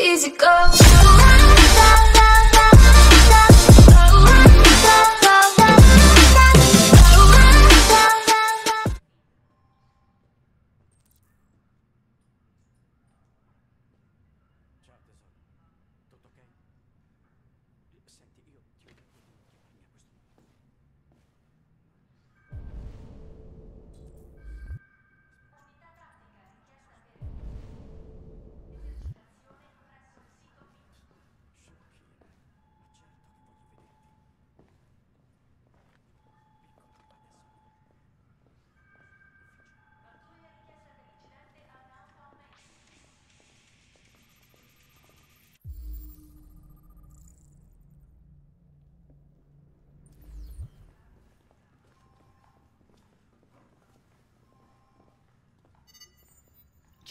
easy go. Ciao tesoro, tutto ok? Senti,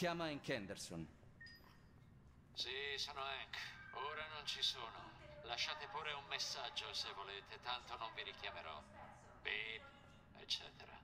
Chiama Hank Henderson. Sì, sono Hank. Ora non ci sono. Lasciate pure un messaggio se volete, tanto non vi richiamerò. Beep, eccetera.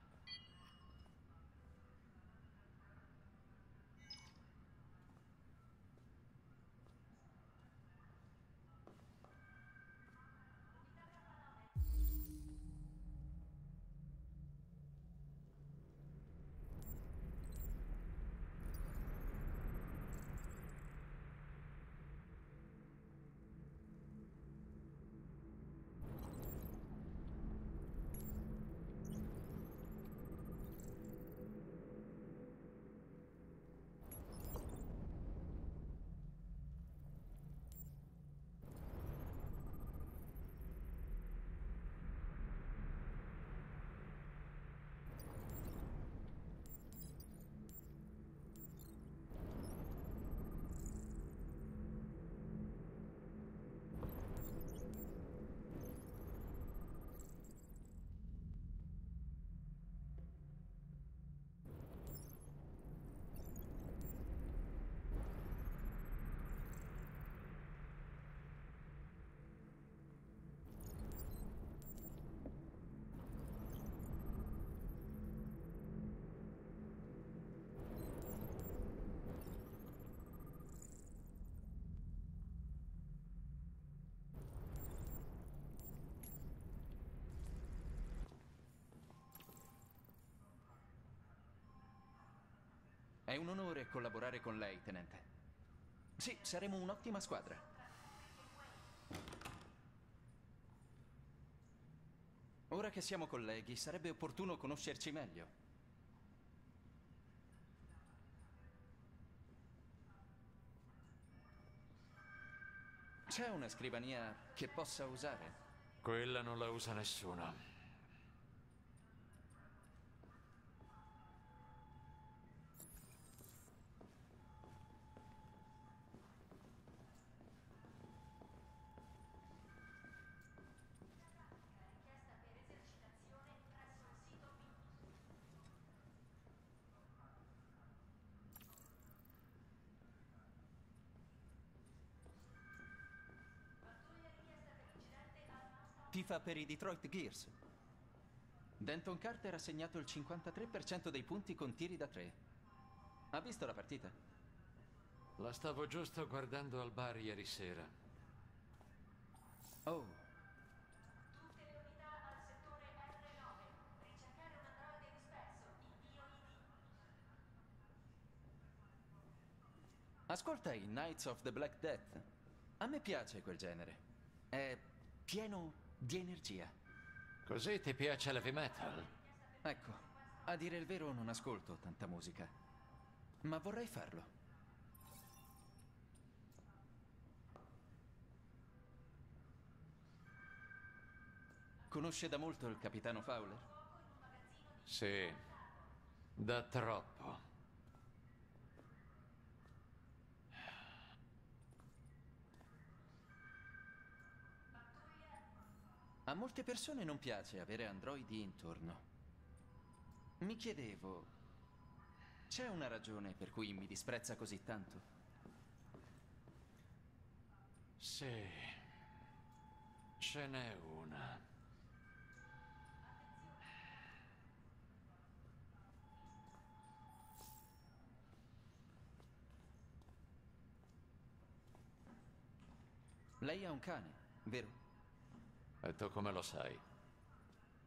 È un onore collaborare con lei, tenente. Sì, saremo un'ottima squadra. Ora che siamo colleghi, sarebbe opportuno conoscerci meglio. C'è una scrivania che possa usare? Quella non la usa nessuno. Tifa per i Detroit Gears. Denton Carter ha segnato il 53% dei punti con tiri da tre. Ha visto la partita? La stavo giusto guardando al bar ieri sera. Oh, ascolta i Knights of the Black Death. A me piace quel genere. È pieno di energia. Così ti piace l'heavy metal? Ecco, a dire il vero non ascolto tanta musica, ma vorrei farlo. Conosce da molto il capitano Fowler? Sì, da troppo. A molte persone non piace avere androidi intorno. Mi chiedevo, c'è una ragione per cui mi disprezza così tanto? Sì, ce n'è una. Lei ha un cane, vero? E tu come lo sai?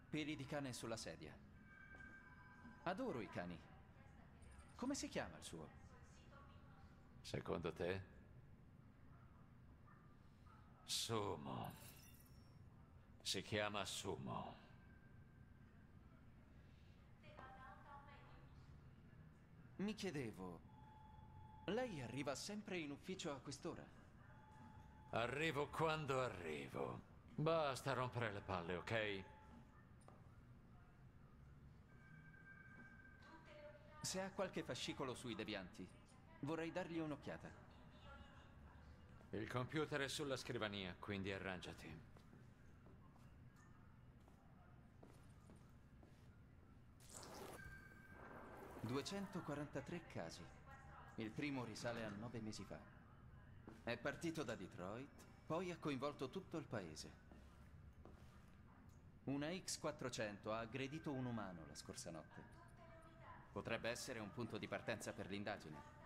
Peli di cane sulla sedia. Adoro i cani. Come si chiama il suo? Secondo te? Sumo. Si chiama Sumo. Mi chiedevo, lei arriva sempre in ufficio a quest'ora? Arrivo quando arrivo. Basta rompere le palle, ok? Se ha qualche fascicolo sui devianti, vorrei dargli un'occhiata. Il computer è sulla scrivania, quindi arrangiati. ...243 casi. Il primo risale a nove mesi fa. È partito da Detroit, poi ha coinvolto tutto il paese. Una X400 ha aggredito un umano la scorsa notte. Potrebbe essere un punto di partenza per l'indagine.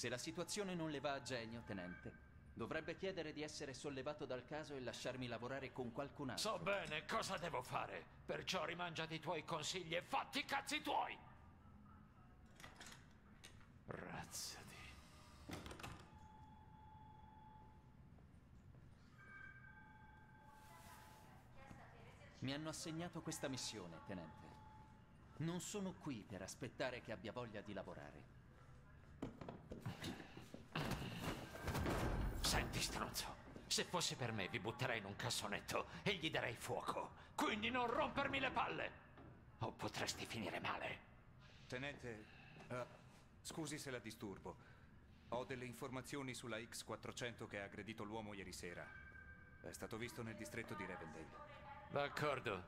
Se la situazione non le va a genio, tenente, dovrebbe chiedere di essere sollevato dal caso e lasciarmi lavorare con qualcun altro. So bene cosa devo fare, perciò rimangiati i tuoi consigli e fatti i cazzi tuoi! Razza di... Mi hanno assegnato questa missione, tenente. Non sono qui per aspettare che abbia voglia di lavorare. Senti, stronzo, se fosse per me vi butterei in un cassonetto e gli darei fuoco. Quindi non rompermi le palle! O potresti finire male. Tenente, eh, scusi se la disturbo. Ho delle informazioni sulla X400 che ha aggredito l'uomo ieri sera. È stato visto nel distretto di Revendale. D'accordo,